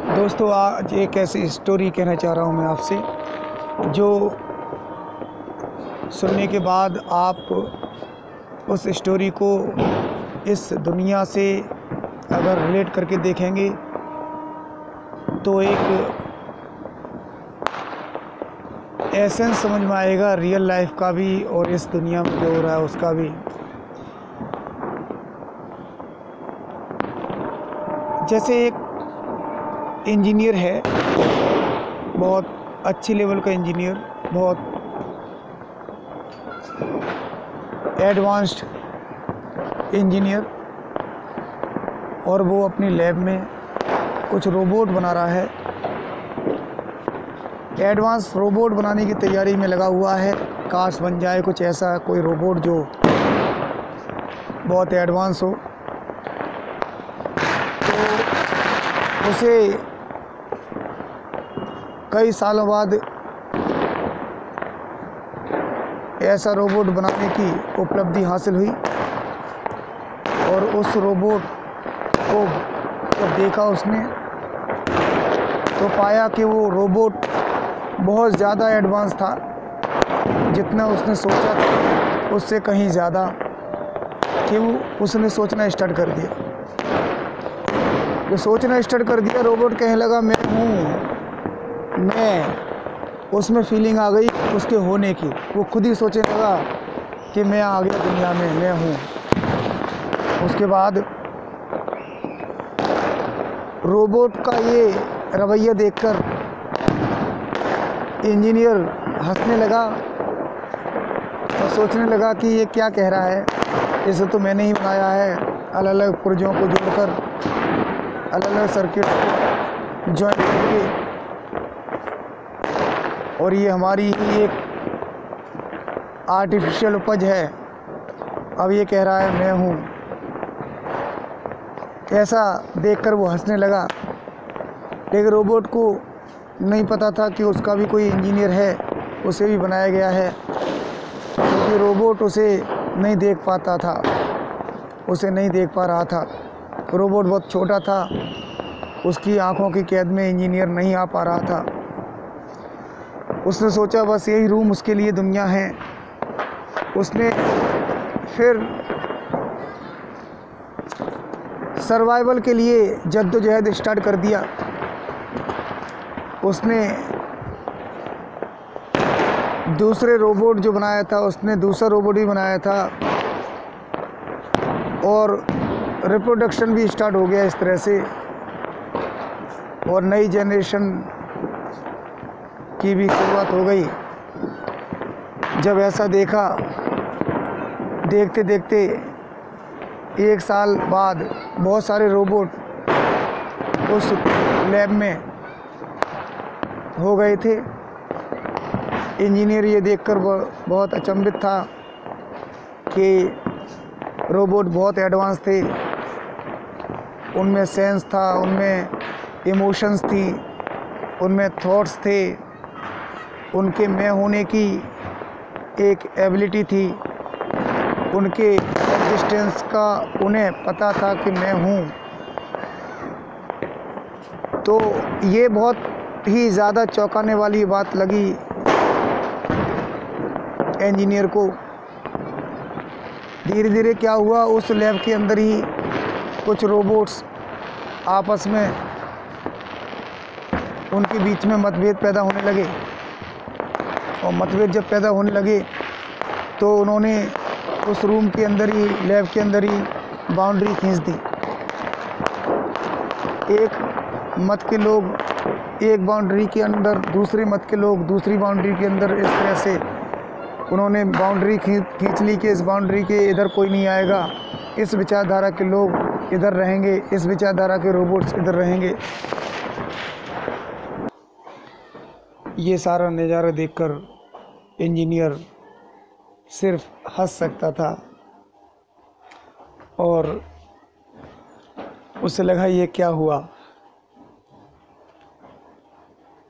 दोस्तों, आज एक ऐसी स्टोरी कहना चाह रहा हूँ मैं आपसे, जो सुनने के बाद आप उस स्टोरी को इस दुनिया से अगर रिलेट करके देखेंगे तो एक एसेंस समझ में आएगा रियल लाइफ का भी और इस दुनिया में जो हो रहा है उसका भी। जैसे एक इंजीनियर है। बहुत अच्छी लेवल का इंजीनियर, बहुत एडवांस्ड इंजीनियर और वो अपनी लैब में कुछ रोबोट बना रहा है। एडवांस रोबोट बनाने की तैयारी में लगा हुआ है। काश बन जाए कुछ ऐसा कोई रोबोट जो बहुत एडवांस हो। तो उसे कई सालों बाद ऐसा रोबोट बनाने की उपलब्धि हासिल हुई और उस रोबोट को जब देखा उसने तो पाया कि वो रोबोट बहुत ज़्यादा एडवांस था जितना उसने सोचा था। उससे कहीं ज़्यादा कि वो, उसने सोचना स्टार्ट कर दिया। जो सोचना स्टार्ट कर दिया, रोबोट कहने लगा, मैं हूँ। मैं उसमें फीलिंग आ गई उसके होने की। वो खुद ही सोचने लगा कि मैं आ गया दुनिया में, मैं हूँ। उसके बाद रोबोट का ये रवैया देखकर इंजीनियर हंसने लगा और सोचने लगा कि ये क्या कह रहा है। इसे तो मैंने ही बनाया है। अलग अलग पुर्जों को जोड़कर अलग अलग सर्किट को ज्वाइन करके और ये हमारी ही एक आर्टिफिशियल उपज है। अब ये कह रहा है, मैं हूँ। ऐसा देखकर वो हंसने लगा। लेकिन रोबोट को नहीं पता था कि उसका भी कोई इंजीनियर है, उसे भी बनाया गया है। क्योंकि तो रोबोट उसे नहीं देख पाता था, उसे नहीं देख पा रहा था। रोबोट बहुत छोटा था, उसकी आँखों की कैद में इंजीनियर नहीं आ पा रहा था। उसने सोचा, बस यही रूम उसके लिए दुनिया है। उसने फिर सर्वाइवल के लिए जद्दोजहद स्टार्ट कर दिया। उसने दूसरे रोबोट जो बनाया था, उसने दूसरा रोबोट भी बनाया था और रिप्रोडक्शन भी स्टार्ट हो गया इस तरह से। और नई जनरेशन की भी शुरुआत हो गई। जब ऐसा देखा देखते देखते एक साल बाद बहुत सारे रोबोट उस लैब में हो गए थे। इंजीनियर ये देखकर बहुत अचंभित था कि रोबोट बहुत एडवांस थे। उनमें सेंस था, उनमें इमोशंस थी, उनमें थॉट्स थे। उनके मैं होने की एक एबिलिटी थी। उनके एग्जिस्टेंस का उन्हें पता था कि मैं हूँ। तो ये बहुत ही ज़्यादा चौंकाने वाली बात लगी इंजीनियर को। धीरे धीरे क्या हुआ, उस लैब के अंदर ही कुछ रोबोट्स आपस में उनके बीच में मतभेद पैदा होने लगे। और मतभेद जब पैदा होने लगे तो उन्होंने उस रूम के अंदर ही, लैब के अंदर ही बाउंड्री खींच दी। एक मत के लोग एक बाउंड्री के अंदर, दूसरे मत के लोग दूसरी बाउंड्री के अंदर इस तरह से उन्होंने बाउंड्री खींच ली कि इस बाउंड्री के इधर कोई नहीं आएगा। इस विचारधारा के लोग इधर रहेंगे, इस विचारधारा के रोबोट्स इधर रहेंगे। ये सारा नज़ारा देखकर इंजीनियर सिर्फ़ हंस सकता था और उसे लगा ये क्या हुआ?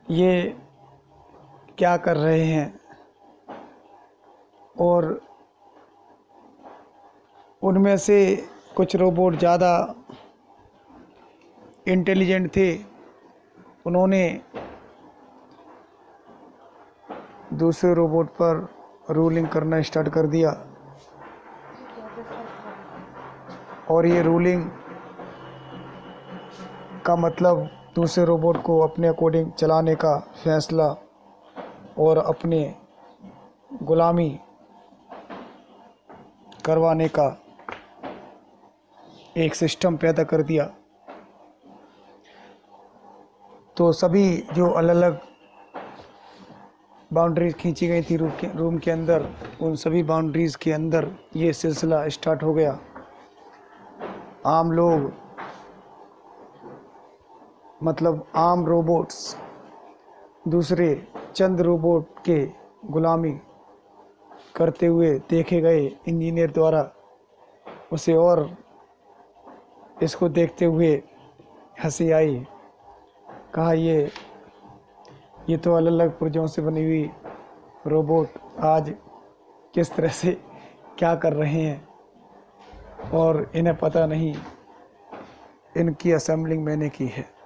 ये क्या कर रहे हैं? और उनमें से कुछ रोबोट ज़्यादा इंटेलिजेंट थे। उन्होंने दूसरे रोबोट पर रूलिंग करना स्टार्ट कर दिया। और ये रूलिंग का मतलब दूसरे रोबोट को अपने अकॉर्डिंग चलाने का फैसला और अपने गुलामी करवाने का एक सिस्टम पैदा कर दिया। तो सभी जो अलग अलग बाउंड्रीज खींची गई थी रूम के रूम के अंदर। उन सभी बाउंड्रीज़ के अंदर ये सिलसिला स्टार्ट हो गया। आम लोग मतलब आम रोबोट्स, दूसरे चंद रोबोट के गुलामी करते हुए देखे गए इंजीनियर द्वारा। उसे और इसको देखते हुए हँसी आई। कहा, ये ये तो अलग अलग पुर्जों से बनी हुई रोबोट आज किस तरह से क्या कर रहे हैं? और इन्हें पता नहीं, इनकी असेंबलिंग मैंने की है।